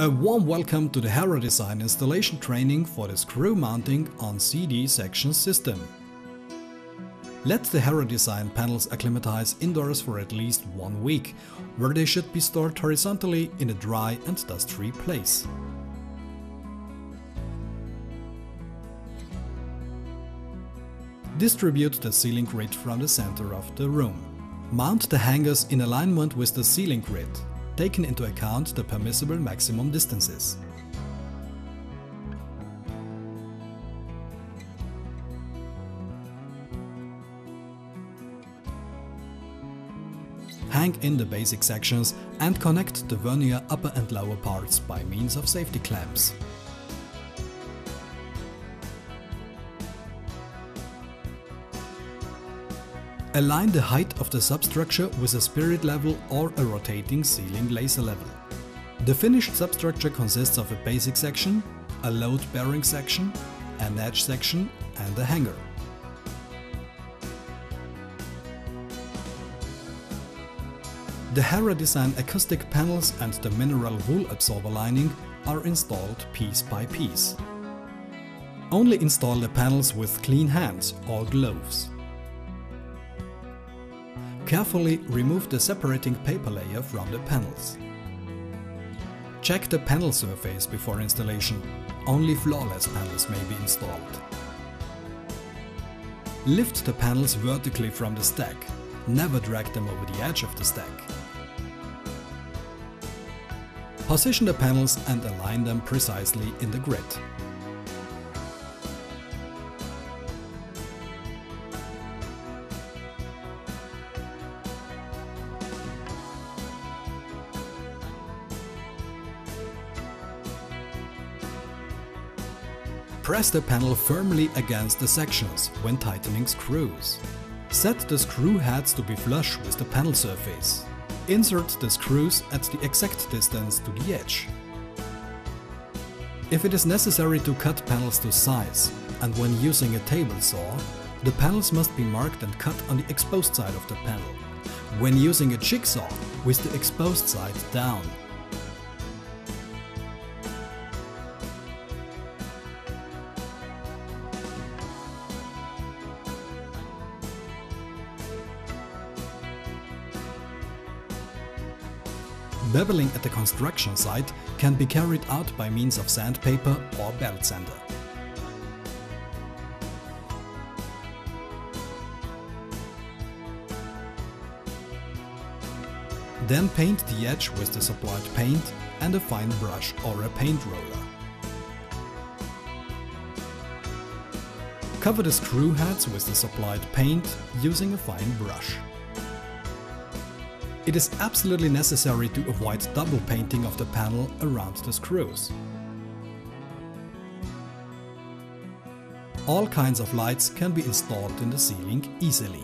A warm welcome to the Heradesign installation training for the screw mounting on CD section system. Let the Heradesign panels acclimatize indoors for at least one week, where they should be stored horizontally in a dry and dust-free place. Distribute the ceiling grid from the center of the room. Mount the hangers in alignment with the ceiling grid, taking into account the permissible maximum distances. Hang in the basic sections and connect the vernier upper and lower parts by means of safety clamps. Align the height of the substructure with a spirit level or a rotating ceiling laser level. The finished substructure consists of a basic section, a load-bearing section, an edge section and a hanger. The Heradesign acoustic panels and the mineral wool absorber lining are installed piece by piece. Only install the panels with clean hands or gloves. Carefully remove the separating paper layer from the panels. Check the panel surface before installation. Only flawless panels may be installed. Lift the panels vertically from the stack. Never drag them over the edge of the stack. Position the panels and align them precisely in the grid. Press the panel firmly against the sections when tightening screws. Set the screw heads to be flush with the panel surface. Insert the screws at the exact distance to the edge. If it is necessary to cut panels to size, and when using a table saw, the panels must be marked and cut on the exposed side of the panel. When using a jigsaw, with the exposed side down. Beveling at the construction site can be carried out by means of sandpaper or belt sander. Then paint the edge with the supplied paint and a fine brush or a paint roller. Cover the screw heads with the supplied paint using a fine brush. It is absolutely necessary to avoid double painting of the panel around the screws. All kinds of lights can be installed in the ceiling easily.